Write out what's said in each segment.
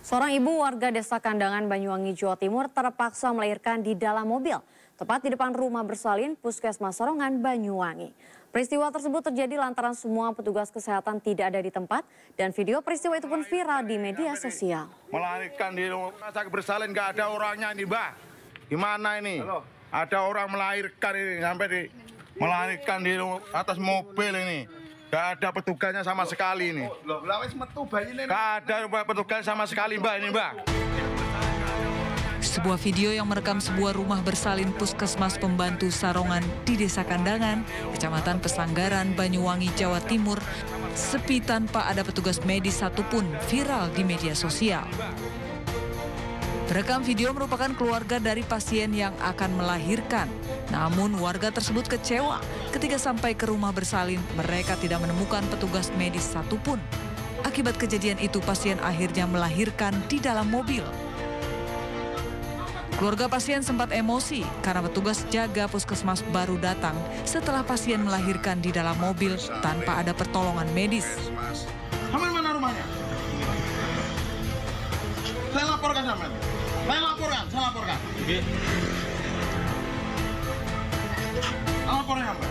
Seorang ibu warga desa Kandangan Banyuwangi, Jawa Timur terpaksa melahirkan di dalam mobil, tepat di depan rumah bersalin Puskesmas Sorongan, Banyuwangi. Peristiwa tersebut terjadi lantaran semua petugas kesehatan tidak ada di tempat dan video peristiwa itu pun viral di media sosial. Melahirkan di rumah sakit bersalin nggak ada orangnya ini, Mbak. Gimana ini? Ada orang melahirkan ini sampai di melahirkan di atas mobil ini. Gak ada petugasnya sama sekali ini. Lah wis metu bayine. Gak ada petugas sama sekali mbak ini mbak. Sebuah video yang merekam sebuah rumah bersalin puskesmas pembantu Sarongan di Desa Kandangan, Kecamatan Pesanggaran, Banyuwangi, Jawa Timur, sepi tanpa ada petugas medis satupun viral di media sosial. Perekam video merupakan keluarga dari pasien yang akan melahirkan. Namun warga tersebut kecewa ketika sampai ke rumah bersalin mereka tidak menemukan petugas medis satupun. Akibat kejadian itu pasien akhirnya melahirkan di dalam mobil. Keluarga pasien sempat emosi karena petugas jaga puskesmas baru datang setelah pasien melahirkan di dalam mobil tanpa ada pertolongan medis. Sama mana rumahnya? Saya laporkan sama apa?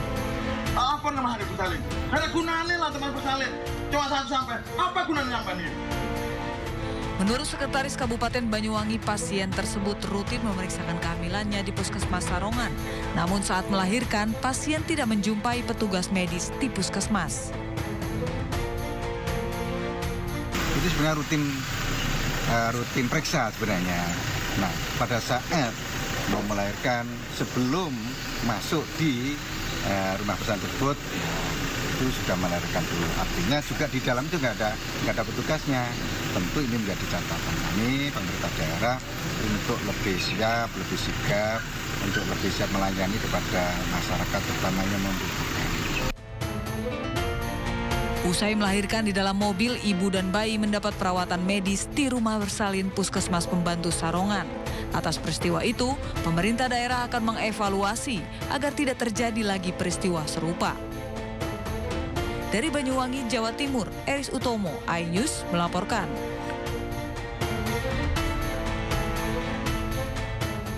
Lapor nama hari bersalin. Ada gunanya lah teman bersalin. Cuma satu sampai. Apa gunanya sampai ini? Menurut Sekretaris Kabupaten Banyuwangi, pasien tersebut rutin memeriksakan kehamilannya di puskesmas Sarongan. Namun saat melahirkan, pasien tidak menjumpai petugas medis di puskesmas. Itu sebenarnya rutin uh, rutin periksa sebenarnya. Nah, pada saat mau melahirkan sebelum masuk di uh, rumah pesan tersebut itu sudah melahirkan dulu. Artinya juga di dalam itu nggak ada nggak ada petugasnya. Tentu ini menjadi catatan kami pemerintah daerah untuk lebih siap, lebih sigap, untuk lebih siap melayani kepada masyarakat terutama yang membutuhkan. Usai melahirkan di dalam mobil, ibu dan bayi mendapat perawatan medis di rumah bersalin Puskesmas Pembantu Sarongan. Atas peristiwa itu, pemerintah daerah akan mengevaluasi agar tidak terjadi lagi peristiwa serupa. Dari Banyuwangi, Jawa Timur, Eris Utomo, iNews melaporkan.